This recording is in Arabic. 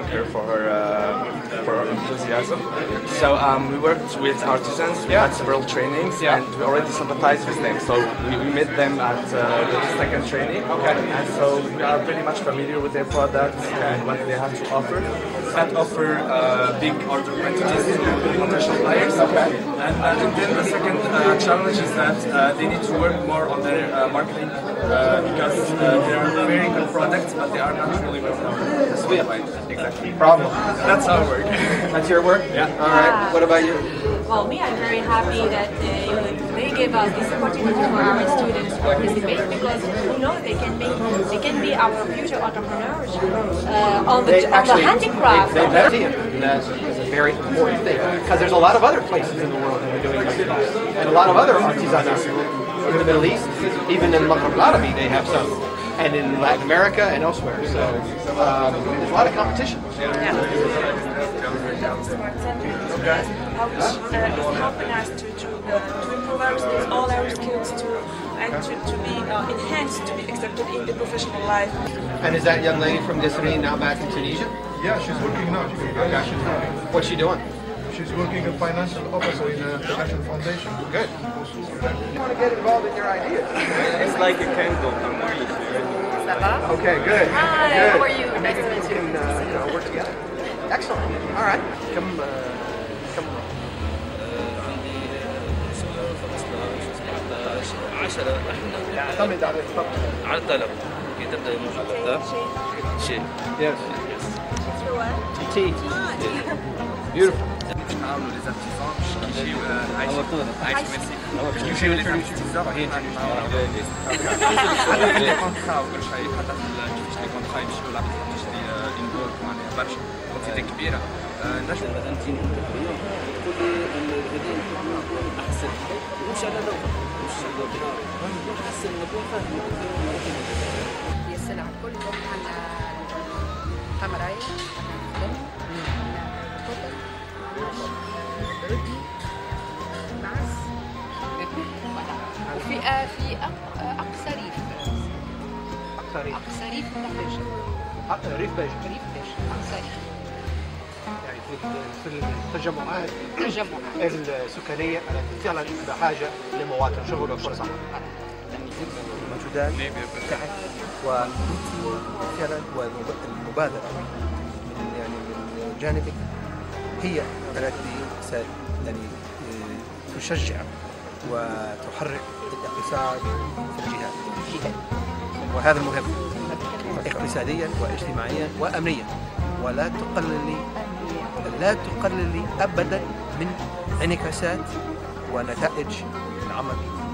thank her for her uh, for enthusiasm. So um, we worked with artisans. We had several trainings, Yeah. and we already sympathized with them. So we, we met them at uh, the second training. Okay. And so we are pretty much familiar with their products and what they have to offer. That offer uh, big order quantities to potential buyers. Okay. And, uh, and then the second uh, challenge is that uh, they need to work more on their uh, marketing uh, because uh, they are very good products, but they are not really well known. That's Yeah. Exactly. Problem. That's our work. That's your work? Yeah. All right. What about you? Well, me, I'm very happy that they, they gave us this opportunity for our students to participate because you know they can make they can be our future entrepreneurs uh, on the They on the handicraft. They, they see that is a very important thing because there's a lot of other places in the world that are doing this and a lot of other artisanals in the Middle East, even in Maghreb Arabi, they have some, and in Latin America and elsewhere. So um, there's a lot of competition. Okay. How which uh, is helping us to, to, uh, to improve our skills, all our skills, to and to, to be uh, enhanced, to be accepted in the professional life. And is that young lady from Disney now back in Tunisia? Yeah, she's working now. She's, Okay. she's, working. What's she doing? she's working a financial officer in a financial foundation. Good. You want to get involved in your ideas. it's like a candle. I'm really Okay, good. Hi, good. how are you? Nice to meet you. can uh, you know, work together. Excellent. All right. Come, uh, come. اعتمد على الطبع. على الطلب كي تبدا المشروع شيء Yes. Tea. Beautiful. نعاونوا لي زارتيزون باش نمشيو آه، عايشين عايشين ميرسي should لي introduce yourself. حتى لي كونترا وكل شيء حتى كيفاش لي كونترا يمشيو لا تشري انبوك معناها برشا كونتيتي كبيره نجم مثلا تجيني انت تقول لي الغداء يكون أحسن. مش على ذوقك. مش على ذوقك. أحسن. نكون فاهم. هي السلع كلهم عندنا تمراية عندنا خضم عندنا ردي معز في آه، أقصى ريف. أقصى ريف. أقصى ريف. أقصى ريف. بيجي. ريف باش أقصى ريف. يعني في في التجمعات تجمعات. السكانية التي فعلا بحاجة لمواطن شغل وفرص عمل. الموجودات بتاعت وانت فعلا والمبادرة من يعني من جانبك هي التي س يعني آه، تشجع وتحرك الاقتصاد في الجهات وهذا مهم اقتصاديا واجتماعيا وامنيا. ولا تقلل لا تقلل ابدا من انعكاسات ونتائج العمل.